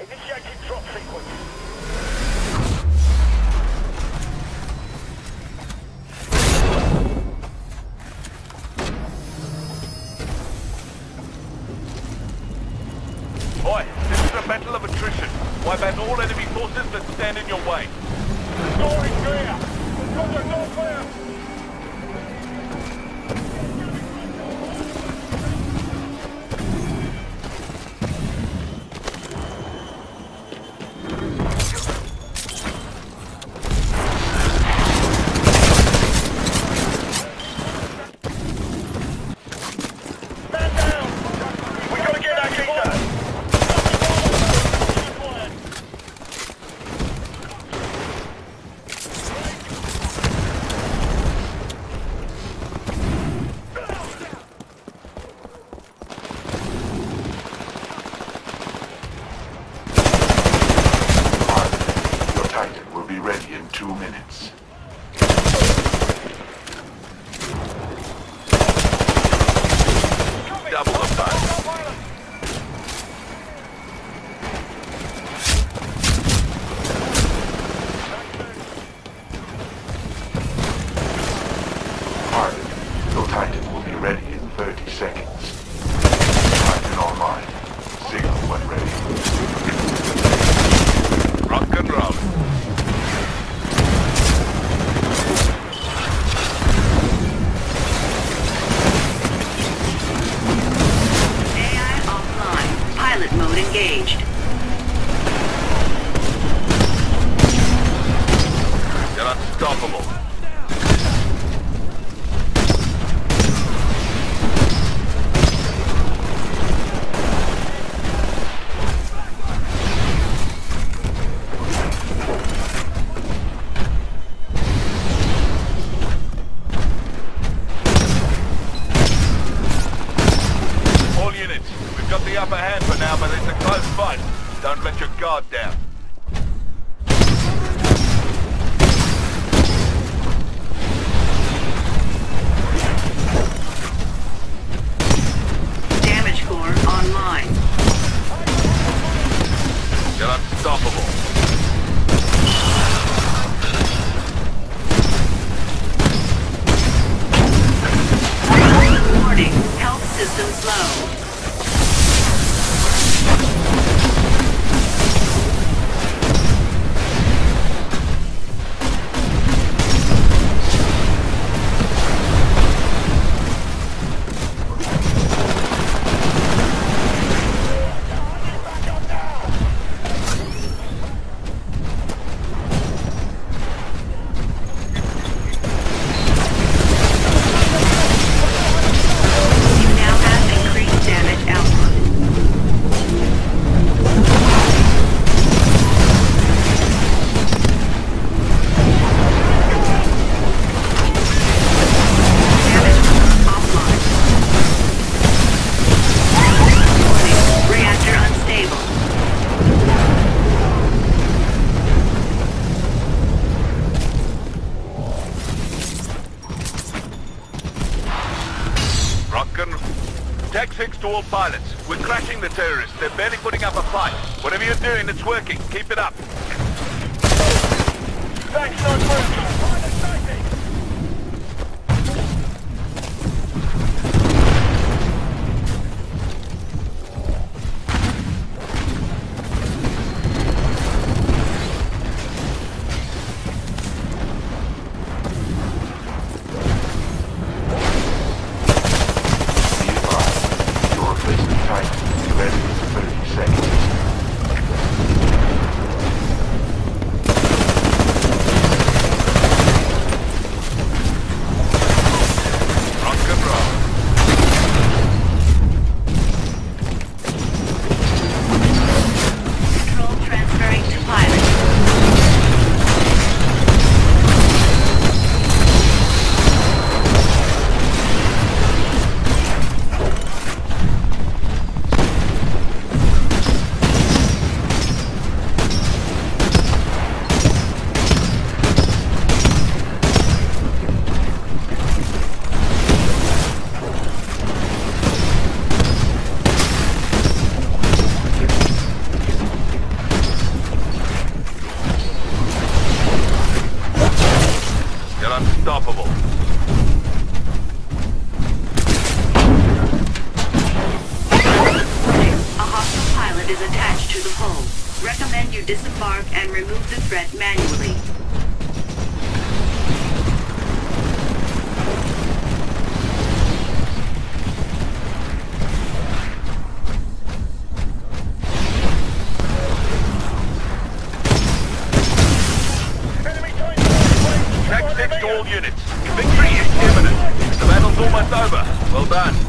If you job down. Falcon. Tech 6 to all pilots. We're crashing the terrorists. They're barely putting up a fight. Whatever you're doing, it's working. Keep it up. Thanks, no unstoppable. A hostile pilot is attached to the hull. Recommend you disembark and remove the threat manually. Units. Victory is imminent. The battle's almost over. Well done.